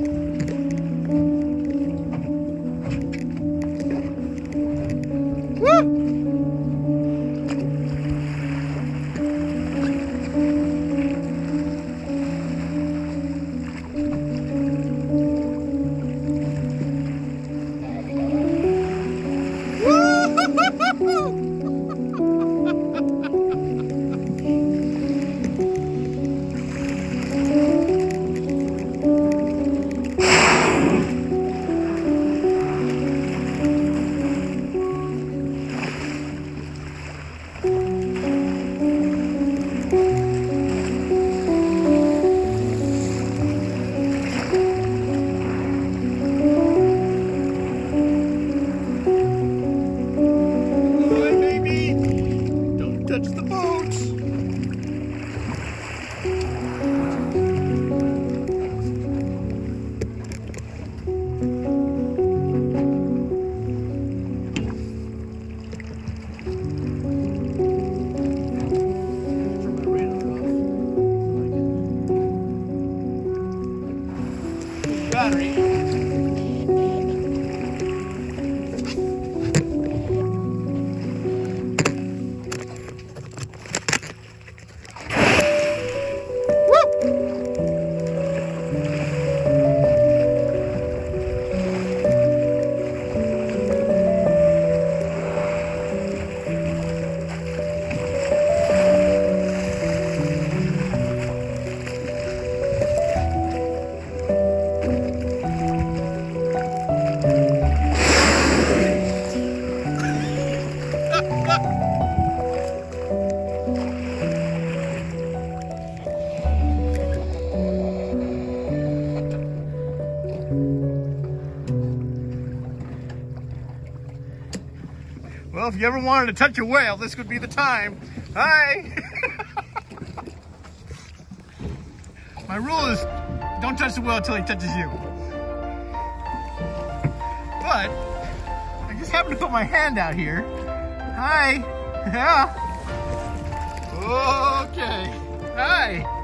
Hi, Battery. If you ever wanted to touch a whale, this would be the time. Hi! My rule is don't touch the whale until he touches you. But I just happened to put my hand out here. Hi! Yeah! Okay. Hi!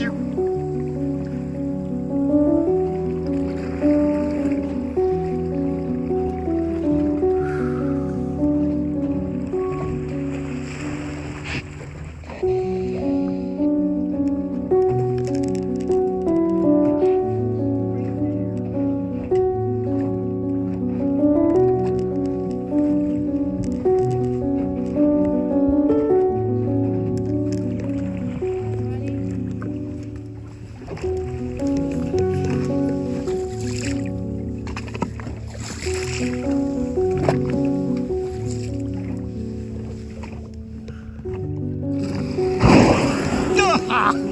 you. Ah!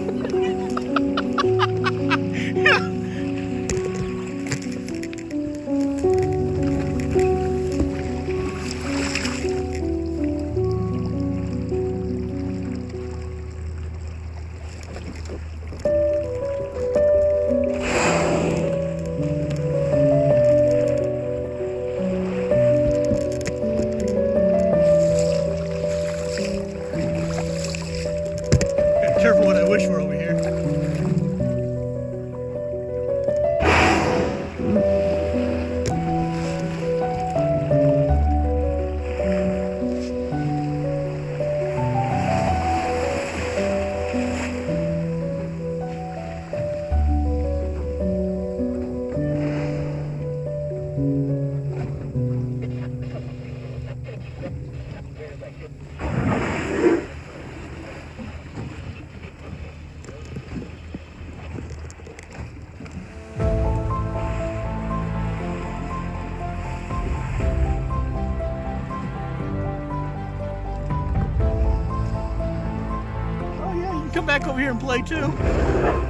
Come back over here and play too.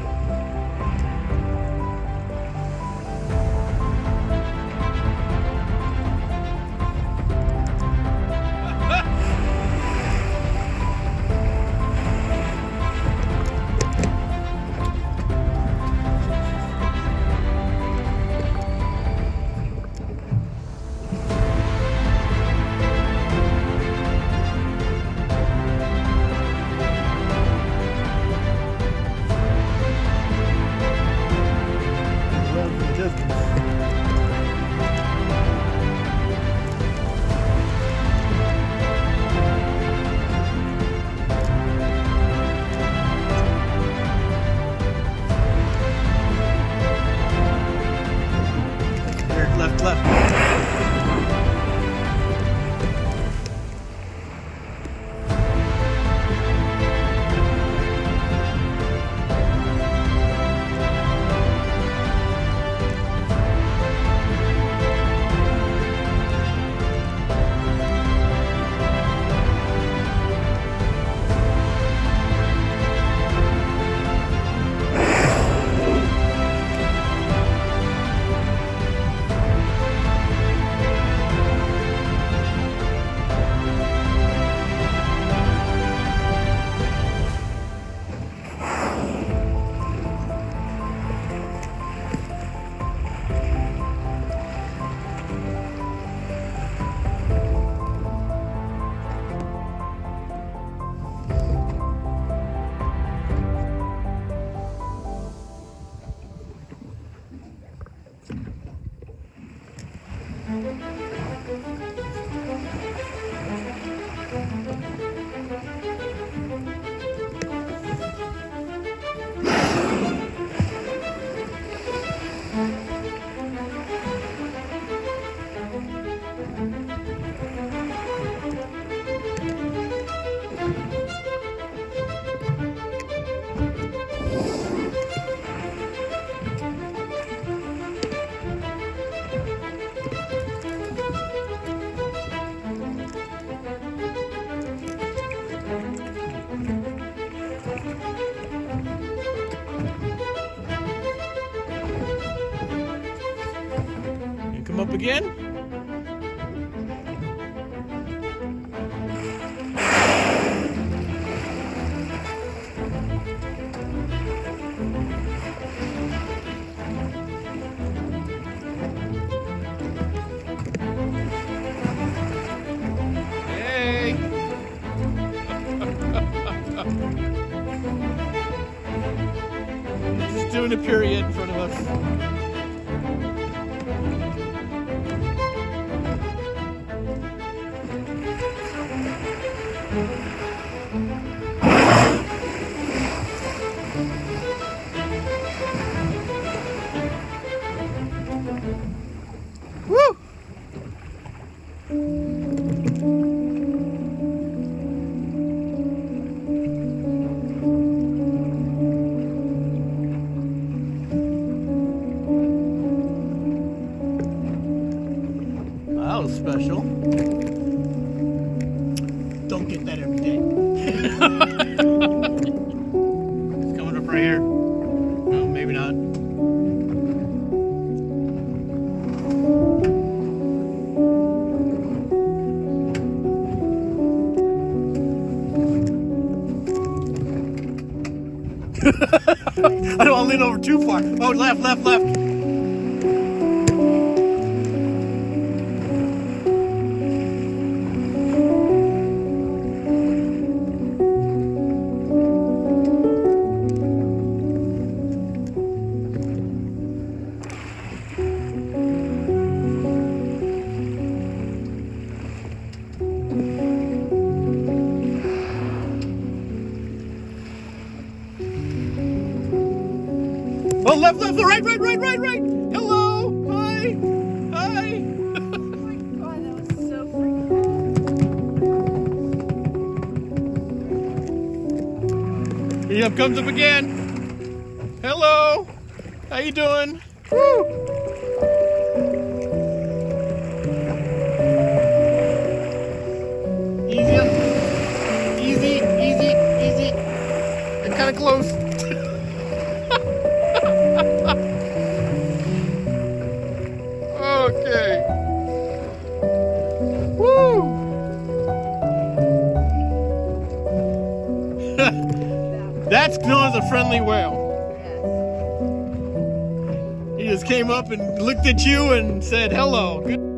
again? Lean over too far. Oh, left, left, left. Left, left, right, right, right, right, right. Hello. Hi. Hi. Up comes up again. Hello. How you doing? Woo. Easy. Easy, easy, easy. And kind of close. Whale. He just came up and looked at you and said hello. Good.